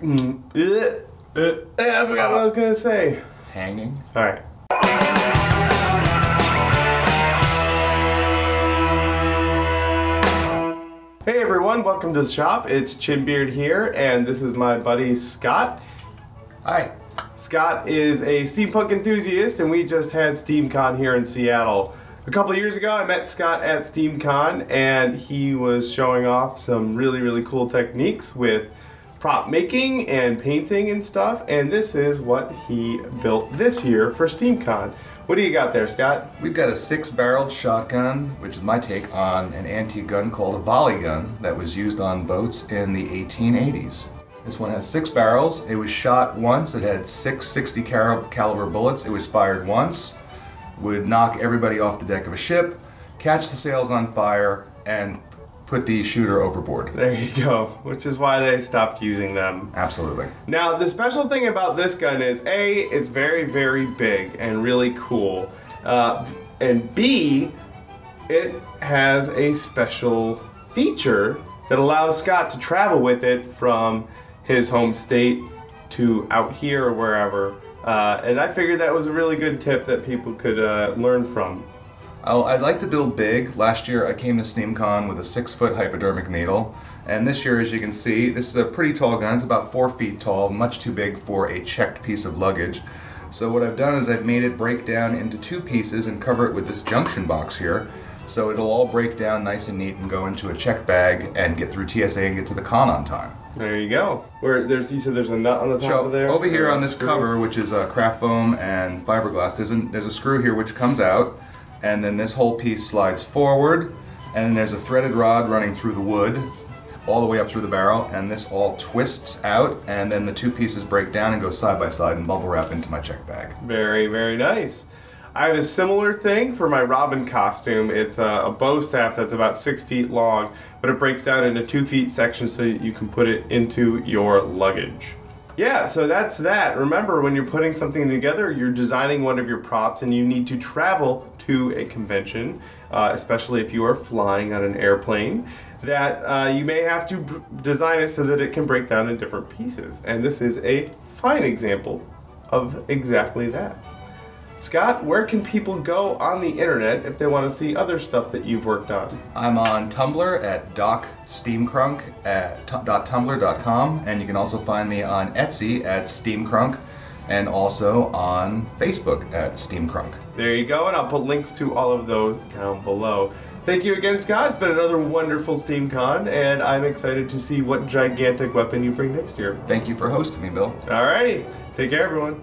Mm, eh, I forgot what I was gonna say. Hanging. All right. Hey everyone, welcome to the shop. It's Chinbeard here, and this is my buddy Scott. Hi. Scott is a steampunk enthusiast, and we just had SteamCon here in Seattle. A couple years ago, I met Scott at SteamCon, and he was showing off some really, really cool techniques with prop making and painting and stuff. And this is what he built this year for SteamCon. What do you got there, Scott? We've got a six-barreled shotgun, which is my take on an antique gun called a volley gun that was used on boats in the 1880s. This one has six barrels. It was shot once. It had six 60 cal- caliber bullets. It was fired once. Would knock everybody off the deck of a ship, catch the sails on fire, and put the shooter overboard. There you go, which is why they stopped using them. Absolutely. Now, the special thing about this gun is A, it's very, very big and really cool. Uh, and B, it has a special feature that allows Scott to travel with it from his home state to out here or wherever. Uh, and I figured that was a really good tip that people could uh, learn from. Oh, I'd like to build big. Last year I came to SteamCon with a six foot hypodermic needle. And this year, as you can see, this is a pretty tall gun. It's about four feet tall, much too big for a checked piece of luggage. So what I've done is I've made it break down into two pieces and cover it with this junction box here. So it'll all break down nice and neat and go into a check bag and get through TSA and get to the con on time. There you go. Where there's you said there's a nut on the top So of there. over here on this screw? cover, which is uh, craft foam and fiberglass, there's a, there's a screw here which comes out, and then this whole piece slides forward, and there's a threaded rod running through the wood, all the way up through the barrel, and this all twists out, and then the two pieces break down and go side by side and bubble wrap into my check bag. Very, very nice. I have a similar thing for my Robin costume. It's a, a bow staff that's about six feet long, but it breaks down into two feet sections so you can put it into your luggage. Yeah, so that's that. Remember, when you're putting something together, you're designing one of your props and you need to travel to a convention, uh, especially if you are flying on an airplane, that uh, you may have to design it so that it can break down in different pieces. And this is a fine example of exactly that. Scott, where can people go on the internet if they want to see other stuff that you've worked on? I'm on Tumblr at docsteamcrunk at tumblr.com, and you can also find me on Etsy at steamcrunk, and also on Facebook at steamcrunk. There you go, and I'll put links to all of those down below. Thank you again, Scott. It's been another wonderful SteamCon, and I'm excited to see what gigantic weapon you bring next year. Thank you for hosting me, Bill. Alrighty, take care, everyone.